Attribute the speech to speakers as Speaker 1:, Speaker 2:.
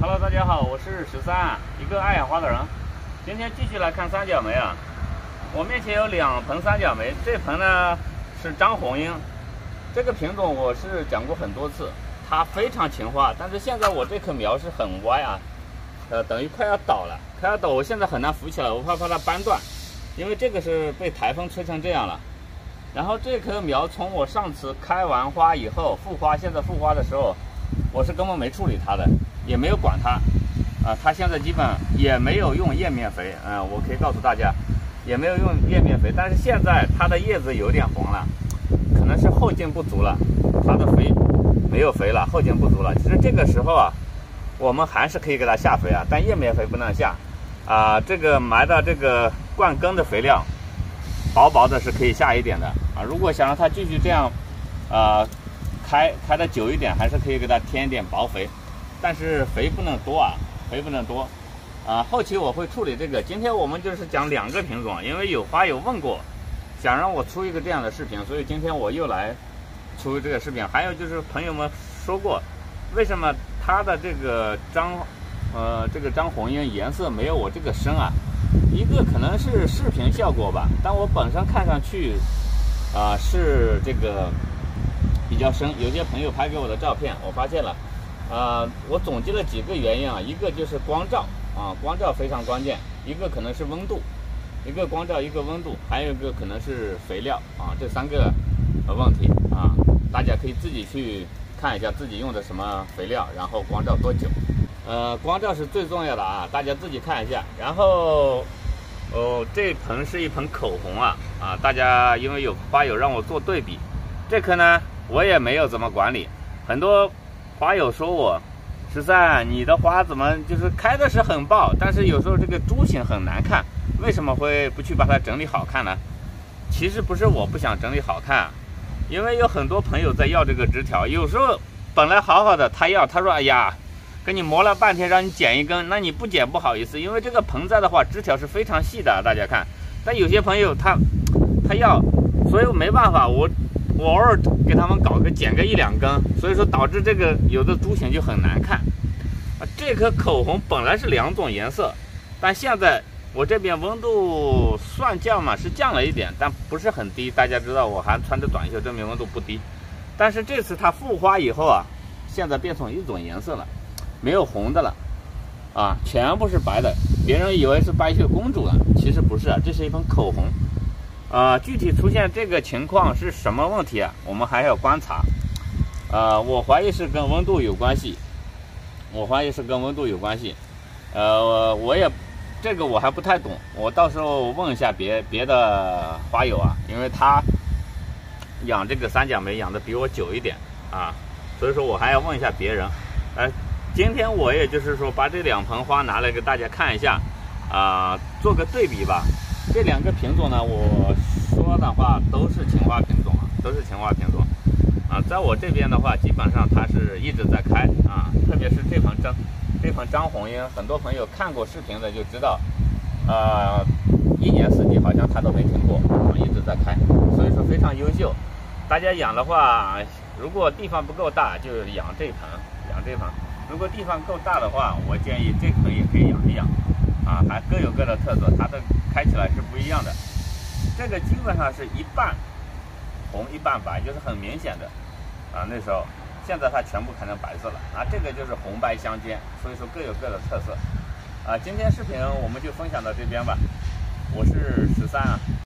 Speaker 1: Hello，大家好，我是十三，一个爱养花的人。今天继续来看三角梅啊。我面前有两盆三角梅，这盆呢是张红英，这个品种我是讲过很多次，它非常勤花，但是现在我这棵苗是很歪啊，呃，等于快要倒了，快要倒，我现在很难扶起来，我怕把它扳断，因为这个是被台风吹成这样了。然后这棵苗从我上次开完花以后复花，现在复花的时候，我是根本没处理它的，也没有管它，啊，它现在基本也没有用叶面肥，嗯，我可以告诉大家。也没有用叶面肥，但是现在它的叶子有点黄了，可能是后劲不足了，它的肥没有肥了，后劲不足了。其实这个时候啊，我们还是可以给它下肥啊，但叶面肥不能下啊。这个埋的这个灌根的肥料，薄薄的是可以下一点的啊。如果想让它继续这样啊开开的久一点，还是可以给它添一点薄肥，但是肥不能多啊，肥不能多。啊，后期我会处理这个。今天我们就是讲两个品种，因为有花友问过，想让我出一个这样的视频，所以今天我又来出这个视频。还有就是朋友们说过，为什么它的这个张呃这个张红英颜色没有我这个深啊？一个可能是视频效果吧，但我本身看上去啊是这个比较深。有些朋友拍给我的照片，我发现了，啊，我总结了几个原因啊，一个就是光照。啊，光照非常关键，一个可能是温度，一个光照，一个温度，还有一个可能是肥料啊，这三个问题啊，大家可以自己去看一下自己用的什么肥料，然后光照多久，呃，光照是最重要的啊，大家自己看一下。然后，哦，这盆是一盆口红啊啊，大家因为有花友让我做对比，这颗呢我也没有怎么管理，很多花友说我。十三，你的花怎么就是开的是很爆，但是有时候这个株型很难看，为什么会不去把它整理好看呢？其实不是我不想整理好看，因为有很多朋友在要这个枝条，有时候本来好好的他要，他说哎呀，跟你磨了半天让你剪一根，那你不剪不好意思，因为这个盆栽的话枝条是非常细的，大家看。但有些朋友他他要，所以我没办法，我。我偶尔给他们搞个剪个一两根，所以说导致这个有的株型就很难看啊。这颗口红本来是两种颜色，但现在我这边温度算降嘛，是降了一点，但不是很低。大家知道我还穿着短袖，证明温度不低。但是这次它复花以后啊，现在变成一种颜色了，没有红的了啊，全部是白的。别人以为是白雪公主了，其实不是啊，这是一盆口红。啊，具体出现这个情况是什么问题啊？我们还要观察。呃，我怀疑是跟温度有关系，我怀疑是跟温度有关系。呃，我也这个我还不太懂，我到时候问一下别别的花友啊，因为他养这个三角梅养的比我久一点啊，所以说我还要问一下别人。呃，今天我也就是说把这两盆花拿来给大家看一下啊，做个对比吧。这两个品种呢，我说的话都是情花品种啊，都是情花品种啊。在我这边的话，基本上它是一直在开啊，特别是这盆张这盆张红英，很多朋友看过视频的就知道，呃，一年四季好像它都没停过，一直在开，所以说非常优秀。大家养的话，如果地方不够大，就养这盆，养这盆；如果地方够大的话，我建议这盆也可以养一养啊，还各有各的特色，它的。开起来是不一样的，这个基本上是一半红一半白，就是很明显的啊。那时候，现在它全部开成白色了啊。这个就是红白相间，所以说各有各的特色啊。今天视频我们就分享到这边吧，我是十三啊。